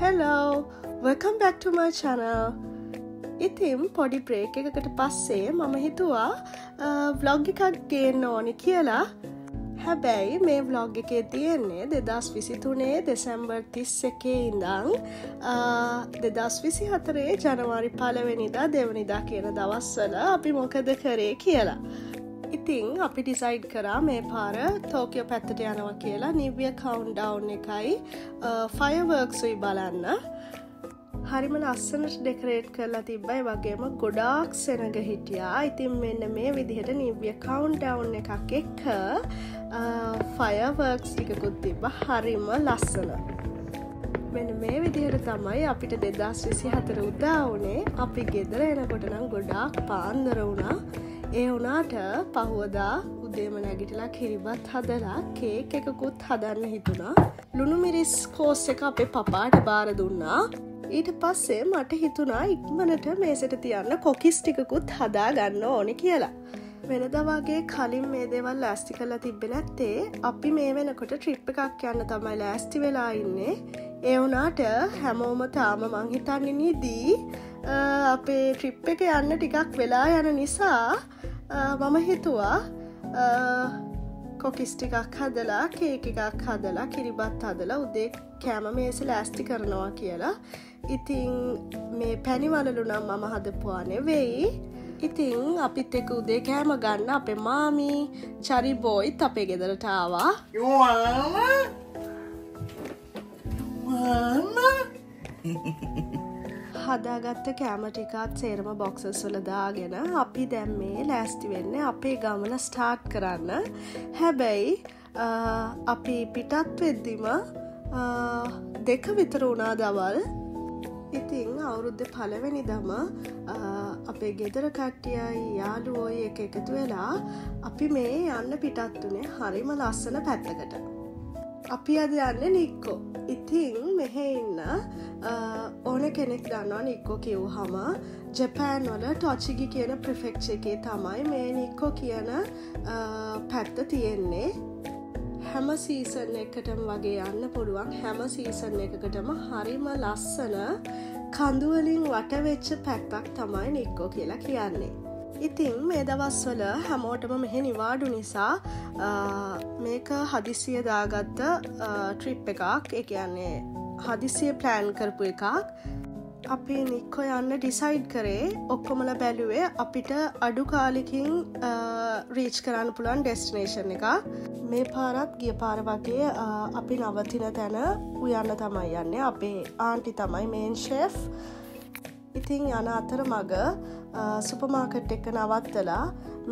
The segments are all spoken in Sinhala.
Hello welcome back to my channel. ඉතිම් පොඩි බ්‍රේක් එකකට පස්සේ මම හිතුවා ව්ලොග් එකක් ගේන්න ඕනි කියලා. හැබැයි මේ ව්ලොග් එකේ තියෙන්නේ දෙදස් විසිතුනේ දෙසැම්බර් තිස් එකේ ඉඳං දෙදස් විසි හතරේ ජනවාරි පලවෙනිදා දෙවනිදා කියන දවස්වල අපි මොකද කරේ කියලා. ඉතිං අපි ඩිසයිඩ් කරා මේ පාර තෝකයෝ පැත්තට යනවා කියලා නිවිය කවුන්් ඩව් එකයි ෆයවර්ක්සුයි බලන්න. හරිම ලස්සනට ඩෙකරේට් කරලා තිබ්බයි වගේම ගොඩාක් සෙනග හිටියා. ඉතින් මෙන්න මේ විදිහට නිවිය කවුන්් ඩව් එකක් එක්ක ෆයවර්ක්ස් එකකුත් තිබ හරිම ලස්සන. මෙන මේ විදිහට තමයි අපිට දෙදස් විසි හතර උදා වනේ අපි ගෙදර එනකොට නම් ගොඩාක් පාන්දර වුණා. ඒ වනාට පහුවදා උදේම නැගිටලා කිරිබත් හදලා කේක් එකකුත් හදන්න හිතුණා. ලුණු මිරිස් කෝස් එක අපේ පපාට බාර දුන්නා. ඊට පස්සේ මට හිතුනා ඉක්මනට මේසට තියන්න කොකිස් ටිකකුත් හදා ගන්න ඕනි කියලා. වෙනදවාගේ කලින් මේ දේවල් ලෑස්ති කලා තිබෙන ඇත්තේ අපි මේ වෙනකොට ට්‍රිප් එකක් යන්න තමයි ලෑස්ති වෙලා ඉන්නේ. ඒ වනාට හැමෝම තාම මංහිතන්නනී දී අපේ ට්‍රිප් එක යන්න ටිකක් වෙලා යන නිසා මම හිතුවා කොකිස් ටිකක් හදලා කේක එකක් හදලා කිරිබත් හදලා උදේ කෑම මේස ලෑස්ති කරනවා කියලා. ඉතිං මේ පැණිවලලු නම් මම හදපුවා වෙයි. ඉතිං අපිත් එක උදේ කෑම ගන්න අපේ මාමී චරි බෝයිත් අපේ ගෙදරටාවා හදාගත්ත කෑම ටිකත් සේරම බොක්සස් වලදාගෙන අපි දැම්මේ ලෑස්ති වෙන්න අපේ ගමන ස්ටාර්ට් කරන්න. හැබැයි අපි පිටත් වෙද්දිම දෙක විතර වුණා දවල්. ඉතිං අවුරුද්ධ පලවෙනි දම අපේ ගෙදර කට්ටියයි යාළුවෝයි එක එකතු වෙලා අපි මේ යන්න පිටත් වනේ හරිම ලස්සන පැත්තකට. අපි අද යන්න නික්කෝ. ඉතිං මෙහෙ ඉන්න ඕන කෙනෙක් දන්නවා නික්කෝ කිව් හම ජපෑන් වල ටොචිගි කියන ප්‍රෆෙක්් එකේ තමයි මේ නික්කෝ කියන පැත්ත තියෙන්නේ. හැම සීසන් එකටම වගේ යන්න පුළුවන්. හැම සීසන් එකකටම හරිම ලස්සන කඳුවලින් වටවෙච්ච පැත්තක් තමයි නික්කෝ කියලා කියන්නේ. ඉතිං මේ දවස්වල හැමෝටම මෙහෙ නිවාඩු නිසා මේක හදිසිය දාගත්ත ට්‍රිප් එකක් එකන්නේ හදිසිය ප්ලෑන් කරපු එකක්. අපි නික්කො යන්න ඩිසයිඩ් කරේ ඔක්කොමල බැලුවේ අපිට අඩු කාලිකින් රීච් කරන්න පුළන් ඩෙස්ටිනේෂන් එක මේ පාරත් ගිය පාර වගේ අපි නවතින තැන උයන්න තමයි යන්න. අපේ ආන්ටි තමයි මේන් ශෙෆ් ඉතිං යන අතර මග සුපමාකට් එක නවත්තලා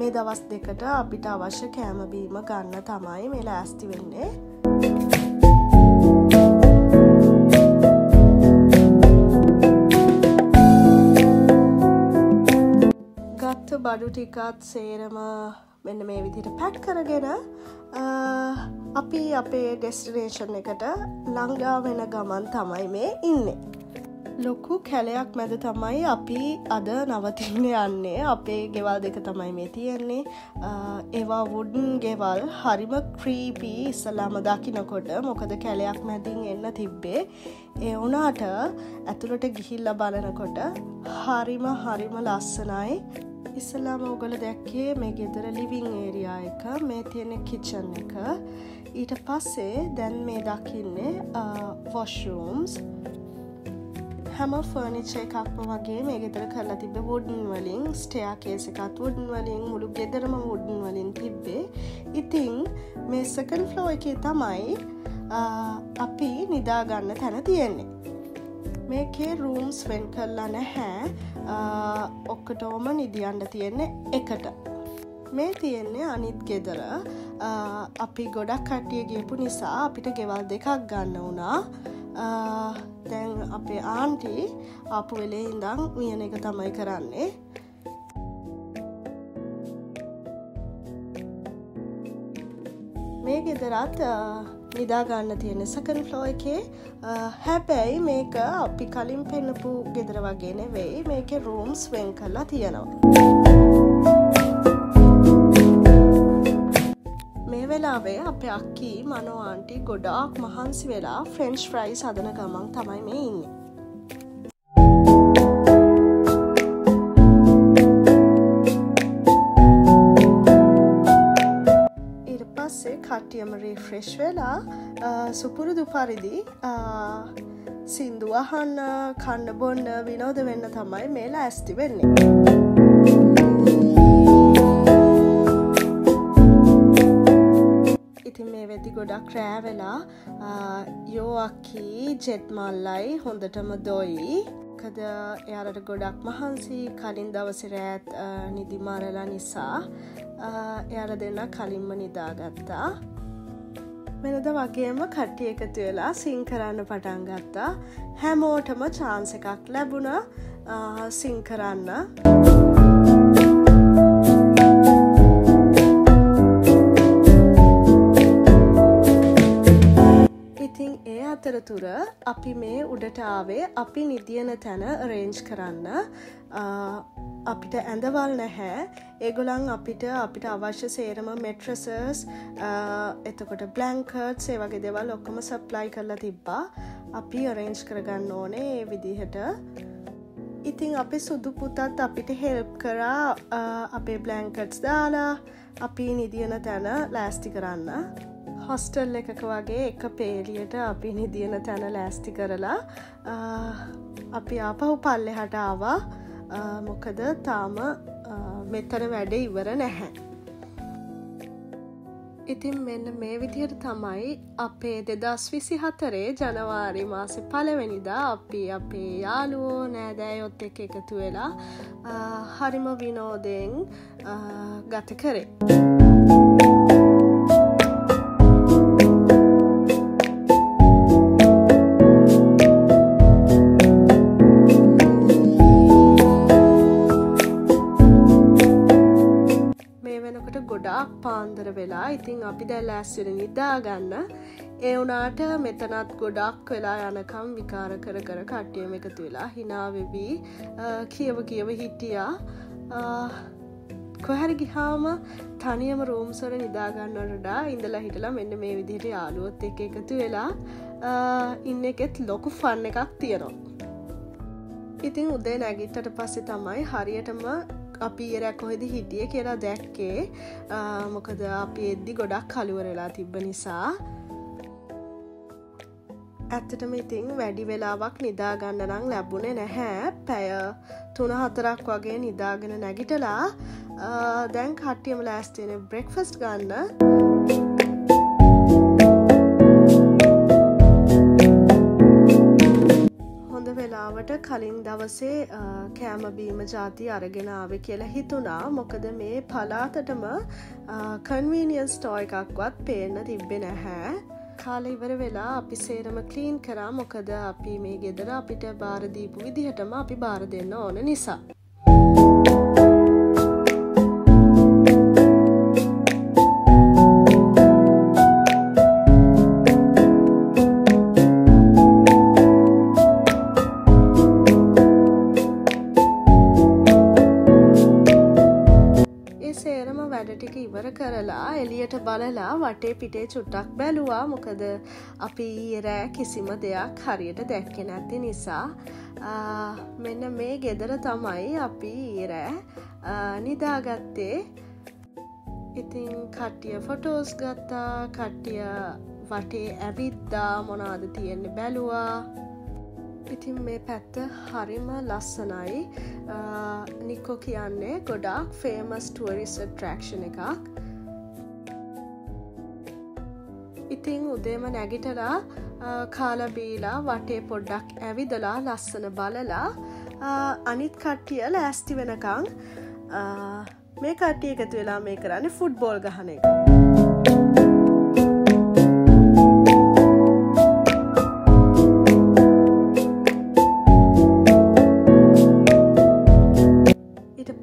මේ දවස් දෙකට අපිට අවශ්‍ය කෑමබීම ගන්න තමයි මේ ලෑස්ති වෙන්නේ. ගත්ත බඩු ටිකත් සේරම මෙන්න මේ විදිට පැට් කරගෙන අපි අපේ ඩෙස්ටිනේෂන් එකට ලංගා වෙන ගමන් තමයි මේ ඉන්නේ. ලොකු කැලයක් මැද තමයි අපි අද නවතින්න යන්නේ. අපේ ගෙවල් දෙක තමයි මේ තියෙන්නේ. ඒවා වුඩන් ගෙවල් හරිම ක්‍රීපී ඉස්සලාම දකිනකොට මොකද කැලයක් මැදින් එන්න තිබ්බේ? ඒ වනාට ඇතුළට ගිහිල්ල බලනකොට හරිම හරිම ලස්සනයි. ඉස්සලාම ඔගල දැක්කේ මේ ගෙදර ලිවිං ඒරයා එක මේ තියෙන කිච්චන් එක. ඊට පස්සේ දැන් මේ දකින්නේ වොෂරූම්ස් හැම ෆර්නිච එකක්ම වගේ මේ ගෙතර කරලා තිබ වුඩන් වලින් ස්ටයා කේස එකත් වුඩන් වලින් මුළු ගෙදරම වුඩන් වලින් තිබ්බේ. ඉතිං මේ සකන් ෆ්ලෝ එක තමයි අපි නිදාගන්න තැන තියෙන්නේ. මේකේ රූම්ස් වෙන් කරලා නැහැ. ඔක්කටෝම නිදියන්ඩ තියෙන්නේ එකට. මේ තියෙන්නේ අනිත් ගෙදර. අපි ගොඩක් කට්ටිය ගේපු නිසා අපිට ගෙවල් දෙකක් ගන්න වුණා. දැන් අපේ ආන්ටි ආපු වෙලේ ඉඳං උයන එක තමයි කරන්නේ. මේ ගෙදරත් නිදාගන්න තියෙන සකන් ෆ්ලෝ එකේ හැබැයි මේක අපි කලින් පෙන්නපු ගෙදර වගේ නෙවෙයි. මේක රූම්ස් වෙන් කරලා තියෙනවා. වෙලාවේ අප අක්කී මනෝආන්ටි ගොඩාක් මහන්සි වෙලා ෆ්‍රෙන්ච් ෆ්‍රයි සදන ගමන් තමයි මේ ඉන්න. ඉට පස්සේ කට්ටියම රීෆ්‍රෙශ් වෙලා සුපුරුදු පරිදි සින්දුවහන්න කන්න බොන්න විනෝද වෙන්න තමයි මේලා ඇස්ති වෙන්නේ. ගොඩක් රෑවෙලා යෝඅක්කී ජෙට්මල්ලයි හොඳටම දොයි. කද එයාලට ගොඩක් මහන්සි කලින් දවසිරෑත් නිදිමාරලා නිසා එයාල දෙන්න කලින්ම නිදාගත්තා. මෙනද වගේම කට්ටිය එකතු වෙලා සිං කරන්න පටන් ගත්තා. හැමෝටම චාන්ස එකක් ලැබුණ සිං කරන්න. අතරතුර අපි මේ උඩට ආවේ අපි නිදියන තැන රේන්ජ් කරන්න. අපිට ඇඳවල් නැහැ. ඒගොලන් අපිට අපිට අවශ්‍ය සේරම මෙට්‍රසර්ස් එතකොට බ්ලංකර්ට් ඒ වගේ දෙවල් ඔක්කොම සප්ලයි කරලා තිබ්බා. අපි අරේන්ජ් කරගන්න ඕනේ ඒ විදිහට. ඉතිං අපි සුදු පුතත් අපිට හෙල්ප් කරා අපේ බ්ලංකට්ස් දාලා අපි නිදියන තැන ලෑස්ති කරන්න. හොස්ටල් එකක වගේ එක පේලියට අපි නිදියන තැන ලෑස්ති කරලා අපි ආපහු පල්ලෙ හට ආවා මොකද තාම මෙතන වැඩ ඉවර නැහැ. ඉතින් මෙන්න මේ විදිහට තමයි අපේ දෙදස් විසි හතරේ ජනවාරි මාසෙ පලවෙනිදා අපි අපේ යාලුවෝ නෑදෑයොත් එක එකතු වෙලා හරිම විනෝදයෙන් ගත කරේ. අපි දැල් ඇස්වෙන නිදාගන්න ඒ වනාට මෙතනත් ගොඩක් වෙලා යනකම් විකාර කර කර කට්ටියම එකතු වෙලා හිනාවෙවී කියව කියව හිටියා. කොහැර ගිහාම තනියම රෝම්සොර නිදාගන්නටඩා ඉඳලා හිටලා මෙන්න මේ විදිහට යාලුවොත් එක එකතු වෙලා ඉන්න එකෙත් ලොකු ෆන්න එකක් තියෙනවා. ඉතින් උදේ නැගිටට පස්සෙ තමයි හරියටම අපි එරැ කොහෙද හිටිය කියලා දැක්කේ. මොකද අපි එද්දි ගොඩක් කළුවරලා තිබ්බ නිසා. ඇත්තටම ඉතිං වැඩි වෙලාවක් නිදාගන්න නං ලැබුණේ නැහැ. පැය තුන හතරක් වගේ නිදාගෙන නැගිටලා දැන් කට්ටියම ලෑස්තියෙන බ්‍රෙක්ෆස්ට් ගන්න. වෙලාවට කලින් දවසේ කෑමබීම ජාති අරගෙනාව කියලා හිතුනා මොකද මේ පලාතටම කන්වීනියන් ස්ටෝ එකක්වත් පේන්න තිබ්බෙ නැහැ. කාල ඉවර වෙලා අපි සේරම කලීන් කරා. මොකද අපි මේ ගෙදර අපිට බාරදීපු විදිහටම අපි බාර දෙන්න ඕන නිසා. වටේ පිටේ චුට්ටක් බැලුවා. මොකද අපි ඊරෑ කිසිම දෙයක් හරියට දැක්කෙ නැති නිසා මෙන්න මේ ගෙදර තමයි අපි ඊරෑ නිදාගත්තේ. ඉතින් කට්ටිය ෆොටෝස් ගත්තා කට්ටිය වටේ ඇවිද්දා මොනාද තියෙන්නේ බැලුවා. ඉතින් මේ පැත්ත හරිම ලස්සනයි. නික්කෝ කියන්නේ ගොඩක් ෆේමස් ටුවරිස් ට්‍රක්ෂණ එකක්. ඉතිං උදේම නැගිටලා කාලබීලා වටේ පොඩ්ඩක් ඇවිදලා ලස්සන බලලා අනිත් කට්ටිය ලෑස්ති වෙනකං මේ කට්ටිය එකතු වෙලා මේ කරන්න ෆුට්බෝල් ගහන එක.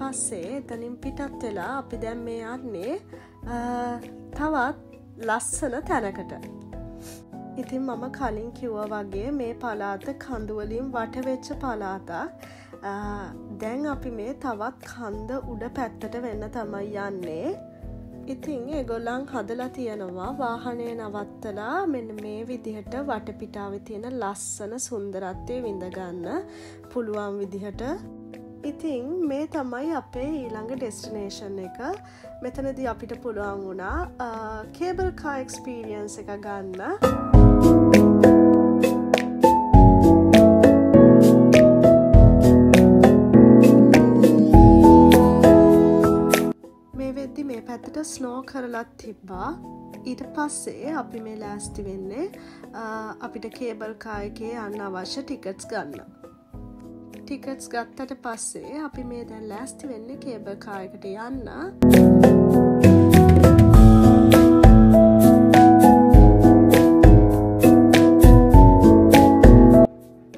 පස්සේ එතනින් පිටත් වෙලා අපි දැම් මේ යන්නේ තවත් ලස්සන තැනකට. ඉතින් මම කලින් කිව්ව වගේ මේ පලාත කඳුවලින් වටවෙච්ච පලාතක් දැන් අපි මේ තවත් කන්ද උඩ පැත්තට වෙන්න තමයි යන්නේ. ඉතිං එගොල්ලං හදලා තියෙනවා වාහනය නවත්තලා මෙන්න මේ විදිහට වටපිටාව තියෙන ලස්සන සුන්දරත්වය විඳගන්න පුළුවන් විදිහට. ඉතිං මේ තමයි අපේ ඊළඟ ඩෙස්ටිනේෂන් එක. මෙතනද අපිට පුළුවන් වුණා කේබල් කා එක්ස්පීරියන්ස එක ගන්න. පැත්තට ස්නෝ කරලත් තිබ්බා. ඊට පස්සේ අපි මේ ලෑස්ති වෙන්නේ අපිට කේබල් කායකේ අන්න අවශ්‍ය ටිකට්ස් ගන්න. ටිකට්ස් ගත්තට පස්සේ අපි මේ දැන් ලෑස්ති වෙන්නේ කේබල් කායකට යන්න.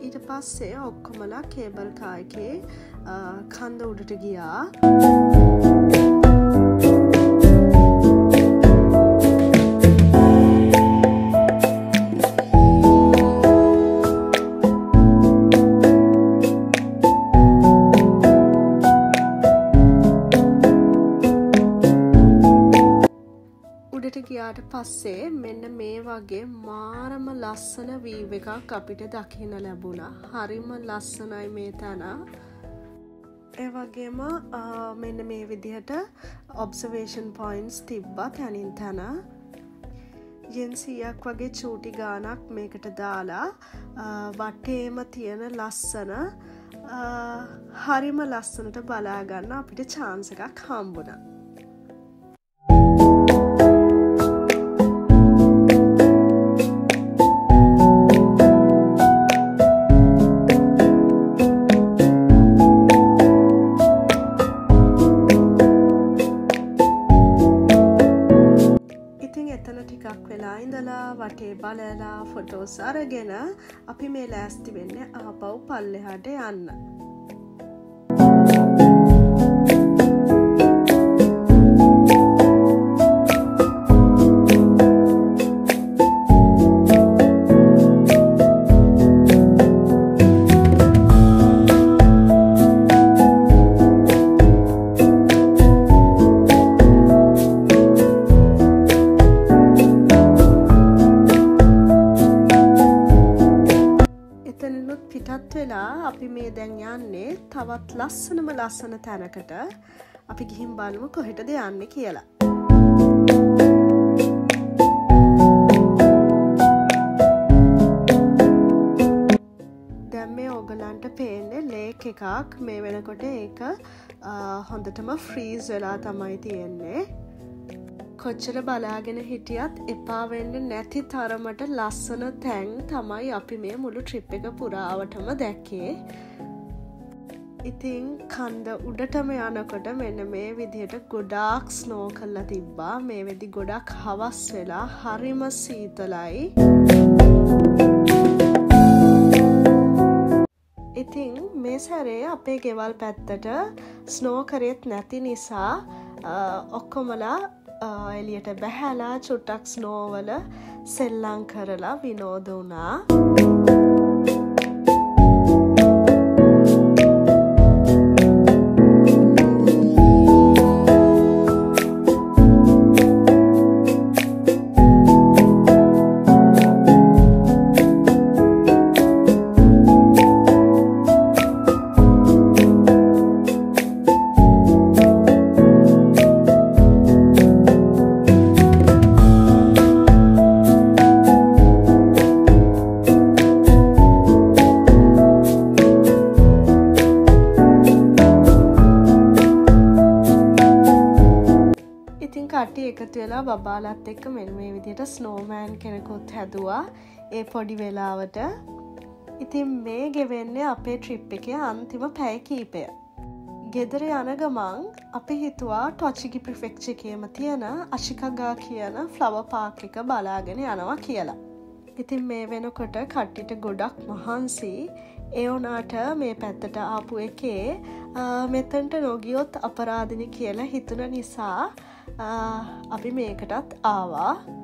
ඊට පස්සේ ඔක්කොමලා කේබල් කායකේ කන්ද උඩට ගියා. ලස්සන වීව එකක් අපිට දකින ලැබුණා. හරිම ලස්සනයි මේ තැන. ඒවගේම මෙන්න මේ විදිහට ඔබ්සවේෂන් පොයින්ස් තිබ්බා තැනින් තැන. යෙන්සීයක් වගේ චූටි ගානක් මේකට දාලා වටේම තියෙන ලස්සන හරිම ලස්සනට බලාගන්න අපිට චාන්ස එකක් හම්බුණා. අපි මේ ලෑස්ති වෙන්න ආපව් පල්ලෙහාට යන්න. අපි ලස්සන තැනකට අපි ගිහිම් බලමු කොහෙටද යන්න කියලා. දැම් මේ ඕගලන්ට පේන්නේ ලේක් එකක්. මේ වෙනකොට ඒක හොඳටම ෆ්‍රීස් වෙලා තමයි තියෙන්නේ. කොච්චර බලාගෙන හිටියත් එපාවෙන්න නැති තරමට ලස්සන තැන් තමයි අපි මේ මුළු ට්‍රිප් එක පුරාවටම දැක්කේ. ඉතිං කන්ද උඩටම යනකොට මෙන්න මේ විදිහට ගොඩාක් ස්නෝ කල්ලා තිබ්බා. මේ වෙදි ගොඩක් හවස් වෙලා හරිම සීතලයි. ඉතිං මේ සැරේ අපේ ගෙවල් පැත්තට ස්නෝකරෙත් නැති නිසා ඔක්කොමලා එලියට බැහැලා චුට්ටක් ස්නෝවල සෙල්ලං කරලා විනෝද වුණා. බබාලත් එක්ක මෙන් මේ විදියට ස්නෝමෑන් කෙනෙකුත් හැදවා. ඒ පොඩි වෙලාවට. ඉතින් මේ ගෙවෙන්නේ අපේ ට්‍රිප් එක අන්තිම පැය කීපය. ගෙදර යන ගමන් අපි හිතුවා ටොචිකි ප්‍රිෆෙක්්ච එකේම තියෙන අශිකගා කියන ෆ්ලව පාක් එක බලාගෙන යනවා කියලා. ඉතින් මේ වෙනකොට කට්ටිට ගොඩක් මහන්සි. එවනාට මේ පැත්තට ආපු එකේ මෙතන්ට නොගියොත් අපරාධනි කියලා හිතුන නිසා අපි මේකටත් ආවා.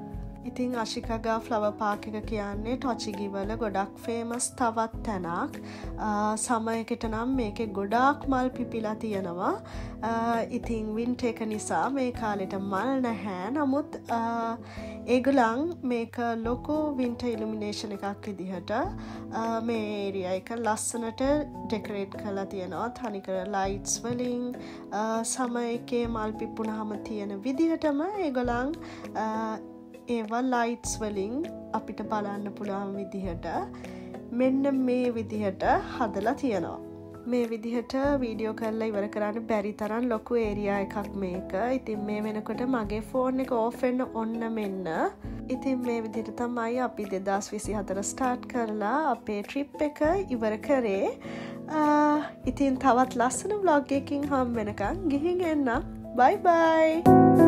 ඉතිං අශිකගා ෆ්ලව පාක එක කියන්නේ ටොචිගිවල ගොඩක් ෆේමස් තවත් තැනක්. සමයකට නම් මේක ගොඩාක් මල් පිපිලා තියෙනවා. ඉතිං වින්ට එක නිසා මේ කාලෙට මල් නැහැ. නමුත් ඒගුලං මේක ලොකෝ වින්ට ඉල්ිමිනේෂන එකක් විදිහට මේ ඒරිය එක ලස්සනට ඩෙකරේට් කලා තියෙනවා. තනිකර ලයිට්ස් වලින් සම එකේ මල් පිප්පුුණ හම තියෙන විදිහටම ඒගොලං ඒවා ලයිට්ස් වලින් අපිට බලන්න පුළුවන් විදිහට මෙන්න මේ විදිහට හදලා තියෙනවා. මේ විදිහට වීඩියෝ කරලා ඉවර කරන්න බැරි තරන් ලොකු ඒරයා එකක් මේක ඉතින් මේ වෙනකොට මගේ ෆෝන් එක ඕෆෙන්න්න ඔන්න මෙන්න ඉතින් මේ විදිට තමයි අපි දෙදස් විසි හතර ස්ටාර්ට් කරලා අපේ ට්‍රිප් එක ඉවර කරේ ඉතින් තවත් ලස්සන බ්ලොග් එකින් හම් වෙනකං ගිහින් එන්න බයි බයි!